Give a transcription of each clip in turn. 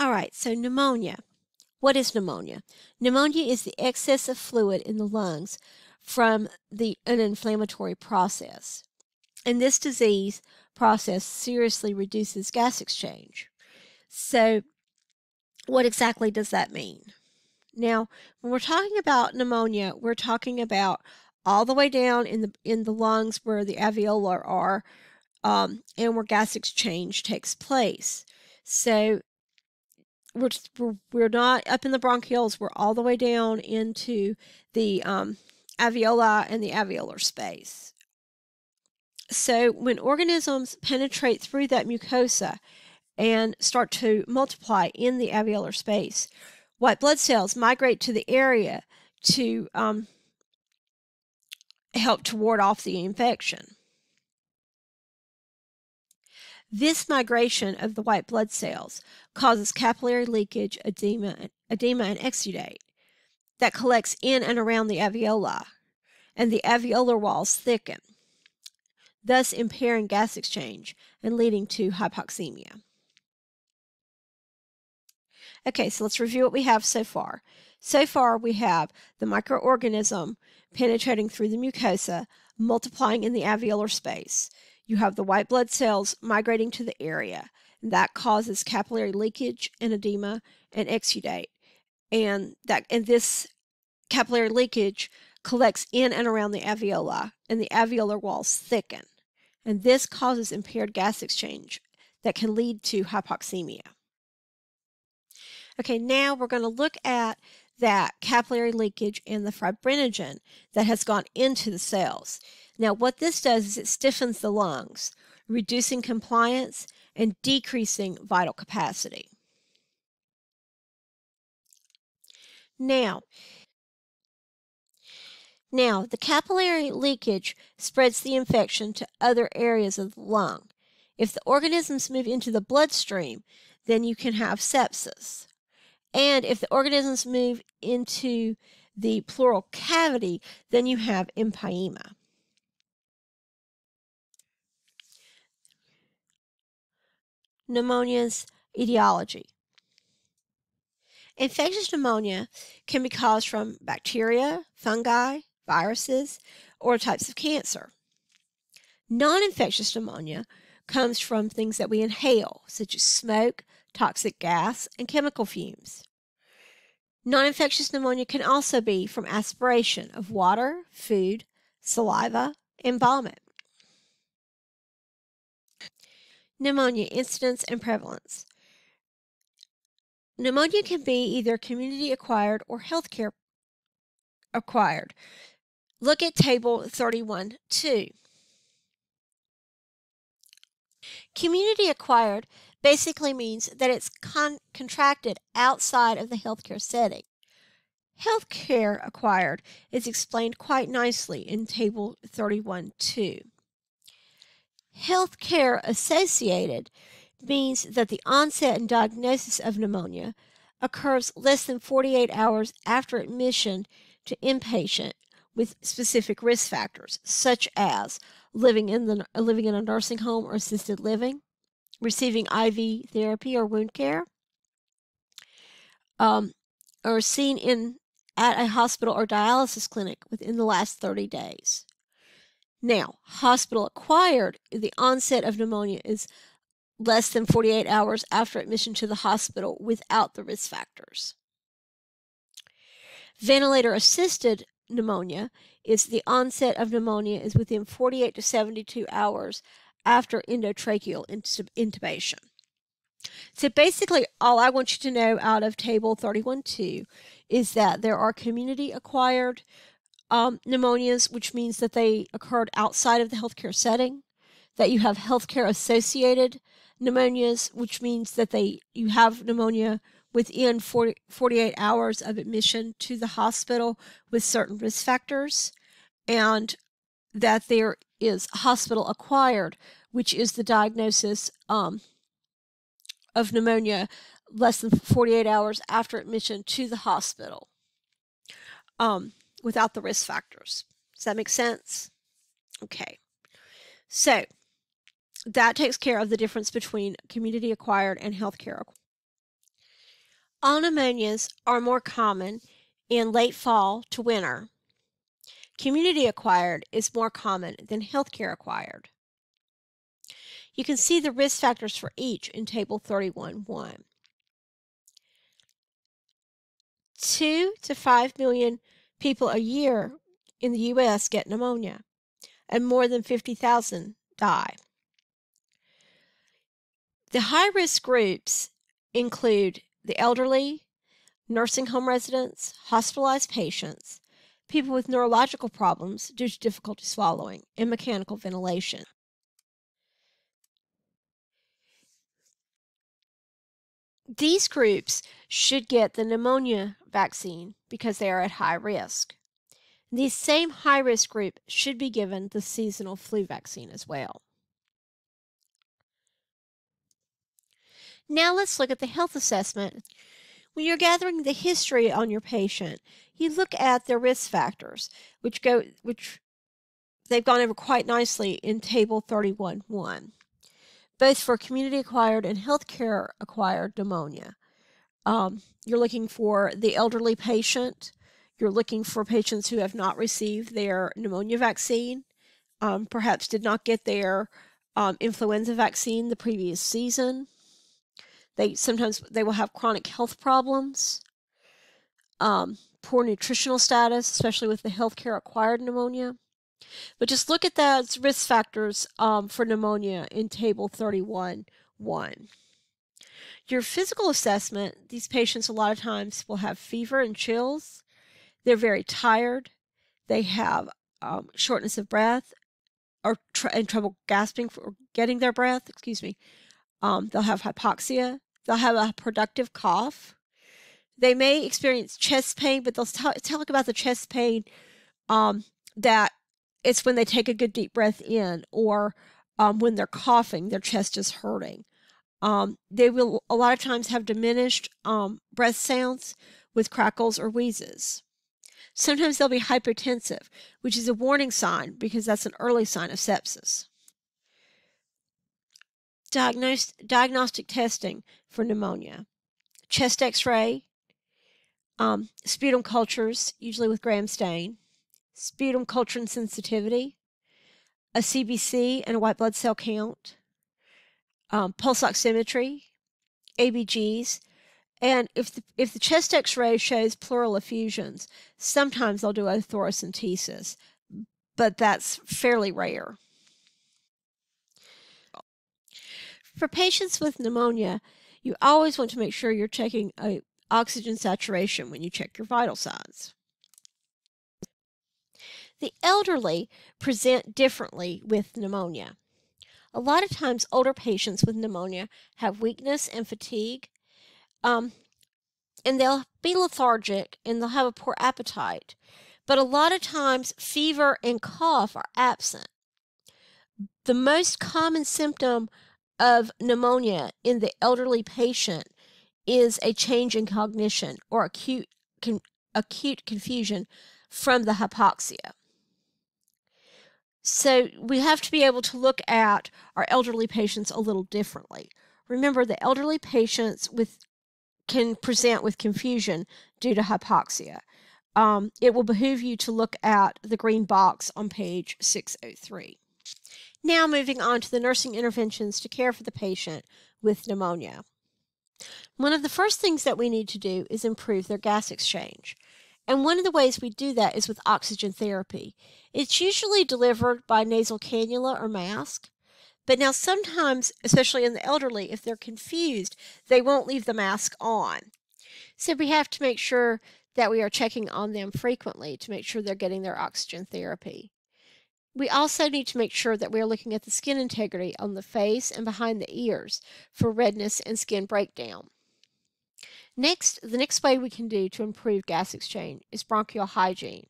All right, so pneumonia. What is pneumonia? Pneumonia is the excess of fluid in the lungs from the an inflammatory process. And this disease process seriously reduces gas exchange. So what exactly does that mean? Now, when we're talking about pneumonia, we're talking about all the way down in the in the lungs where the alveolar are um, and where gas exchange takes place. So we're, we're, we're not up in the bronchioles, we're all the way down into the um, alveoli and the alveolar space. So when organisms penetrate through that mucosa and start to multiply in the alveolar space, white blood cells migrate to the area to um, help to ward off the infection. This migration of the white blood cells causes capillary leakage, edema, edema and exudate that collects in and around the alveoli, and the alveolar walls thicken, thus impairing gas exchange and leading to hypoxemia. Okay, so let's review what we have so far. So far, we have the microorganism penetrating through the mucosa, multiplying in the alveolar space you have the white blood cells migrating to the area. And that causes capillary leakage and edema and exudate. And that and this capillary leakage collects in and around the alveoli, and the alveolar walls thicken. And this causes impaired gas exchange that can lead to hypoxemia. Okay, now we're going to look at that capillary leakage and the fibrinogen that has gone into the cells. Now, what this does is it stiffens the lungs, reducing compliance and decreasing vital capacity. Now, now, the capillary leakage spreads the infection to other areas of the lung. If the organisms move into the bloodstream, then you can have sepsis. And if the organisms move into the pleural cavity, then you have empyema. Pneumonia's etiology. Infectious pneumonia can be caused from bacteria, fungi, viruses, or types of cancer. Non infectious pneumonia comes from things that we inhale, such as smoke, toxic gas, and chemical fumes. Non infectious pneumonia can also be from aspiration of water, food, saliva, and vomit. Pneumonia incidence and prevalence. Pneumonia can be either community acquired or healthcare acquired. Look at table 31 2. Community acquired basically means that it's con- contracted outside of the healthcare setting. Healthcare acquired is explained quite nicely in Table 31 2. Healthcare associated means that the onset and diagnosis of pneumonia occurs less than 48 hours after admission to inpatient with specific risk factors, such as living in the living in a nursing home or assisted living, receiving IV therapy or wound care, um, or seen in at a hospital or dialysis clinic within the last 30 days. Now, hospital acquired, the onset of pneumonia is less than 48 hours after admission to the hospital without the risk factors. Ventilator assisted pneumonia is the onset of pneumonia is within 48 to 72 hours after endotracheal intubation. So basically, all I want you to know out of table 31.2 is that there are community acquired um, pneumonias, which means that they occurred outside of the healthcare setting, that you have healthcare associated pneumonias, which means that they you have pneumonia within 40, 48 hours of admission to the hospital with certain risk factors, and that there is hospital acquired, which is the diagnosis um, of pneumonia less than 48 hours after admission to the hospital. Um, without the risk factors. Does that make sense? Okay. So that takes care of the difference between community acquired and healthcare acquired. All pneumonias are more common in late fall to winter. Community acquired is more common than healthcare acquired. You can see the risk factors for each in Table 31.1. 2 to 5 million people a year in the U.S. get pneumonia, and more than 50,000 die. The high risk groups include the elderly, nursing home residents, hospitalized patients, people with neurological problems due to difficulty swallowing, and mechanical ventilation. These groups should get the pneumonia vaccine because they are at high risk. The same high risk group should be given the seasonal flu vaccine as well. Now let's look at the health assessment. When you're gathering the history on your patient, you look at their risk factors, which go which they've gone over quite nicely in table 31.1 both for community acquired and healthcare acquired pneumonia. Um, you're looking for the elderly patient. You're looking for patients who have not received their pneumonia vaccine, um, perhaps did not get their um, influenza vaccine the previous season. They sometimes they will have chronic health problems, um, poor nutritional status, especially with the healthcare acquired pneumonia. But just look at those risk factors um, for pneumonia in Table 31 1. Your physical assessment, these patients a lot of times will have fever and chills. They're very tired. They have um, shortness of breath or tr- and trouble gasping for getting their breath. Excuse me. Um, they'll have hypoxia. They'll have a productive cough. They may experience chest pain, but they'll t- talk about the chest pain um, that it's when they take a good deep breath in or um, when they're coughing, their chest is hurting. Um, they will a lot of times have diminished um, breath sounds with crackles or wheezes. Sometimes they'll be hypotensive, which is a warning sign because that's an early sign of sepsis. Diagnos- diagnostic testing for pneumonia chest x ray, um, sputum cultures, usually with gram stain, sputum culture and sensitivity, a CBC and a white blood cell count, um, pulse oximetry, ABGs, and if the, if the chest X-ray shows pleural effusions, sometimes they'll do a thoracentesis, but that's fairly rare. For patients with pneumonia, you always want to make sure you're checking a oxygen saturation when you check your vital signs. The elderly present differently with pneumonia. A lot of times, older patients with pneumonia have weakness and fatigue, um, and they'll be lethargic and they'll have a poor appetite. But a lot of times, fever and cough are absent. The most common symptom of pneumonia in the elderly patient is a change in cognition or acute con- acute confusion from the hypoxia. So we have to be able to look at our elderly patients a little differently. Remember, the elderly patients with can present with confusion due to hypoxia. Um, it will behoove you to look at the green box on page 603. Now, moving on to the nursing interventions to care for the patient with pneumonia. One of the first things that we need to do is improve their gas exchange. And one of the ways we do that is with oxygen therapy. It's usually delivered by nasal cannula or mask. But now, sometimes, especially in the elderly, if they're confused, they won't leave the mask on. So we have to make sure that we are checking on them frequently to make sure they're getting their oxygen therapy. We also need to make sure that we are looking at the skin integrity on the face and behind the ears for redness and skin breakdown. Next, the next way we can do to improve gas exchange is bronchial hygiene.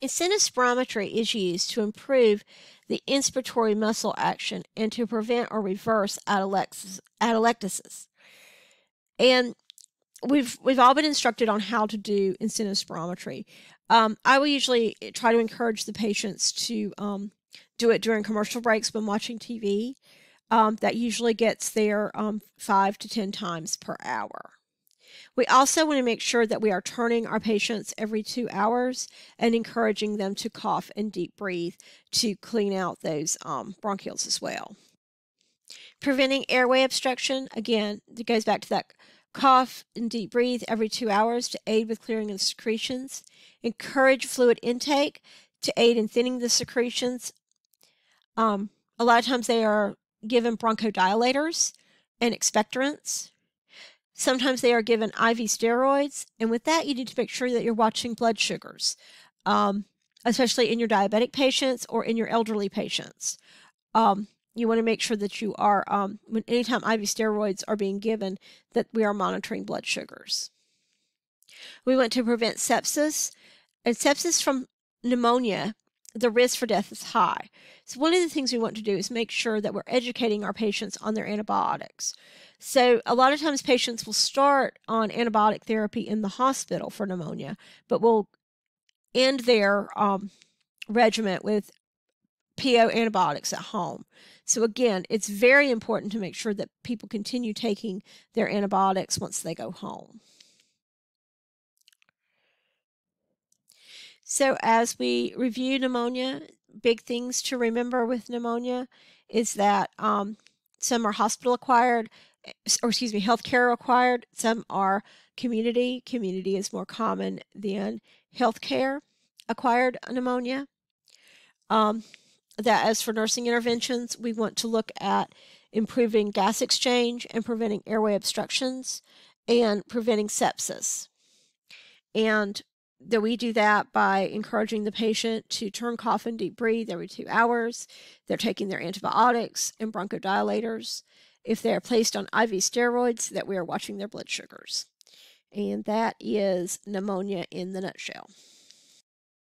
Incentive spirometry is used to improve the inspiratory muscle action and to prevent or reverse atelectasis. And we've we've all been instructed on how to do incentive spirometry. Um, I will usually try to encourage the patients to um, do it during commercial breaks when watching TV um, that usually gets there um, five to 10 times per hour. We also want to make sure that we are turning our patients every two hours and encouraging them to cough and deep breathe to clean out those um, bronchioles as well. Preventing airway obstruction, again, it goes back to that cough and deep breathe every two hours to aid with clearing of secretions. Encourage fluid intake to aid in thinning the secretions. Um, a lot of times they are given bronchodilators and expectorants. Sometimes they are given IV steroids, and with that, you need to make sure that you're watching blood sugars, um, especially in your diabetic patients or in your elderly patients. Um, you want to make sure that you are, um, when anytime IV steroids are being given, that we are monitoring blood sugars. We want to prevent sepsis, and sepsis from pneumonia the risk for death is high. So, one of the things we want to do is make sure that we're educating our patients on their antibiotics. So, a lot of times patients will start on antibiotic therapy in the hospital for pneumonia, but will end their um, regimen with PO antibiotics at home. So, again, it's very important to make sure that people continue taking their antibiotics once they go home. So, as we review pneumonia, big things to remember with pneumonia is that um, some are hospital acquired, or excuse me, healthcare acquired. Some are community. Community is more common than healthcare acquired pneumonia. Um, that as for nursing interventions, we want to look at improving gas exchange and preventing airway obstructions and preventing sepsis. And that we do that by encouraging the patient to turn cough and deep breathe every two hours. They're taking their antibiotics and bronchodilators. If they are placed on IV steroids, that we are watching their blood sugars. And that is pneumonia in the nutshell.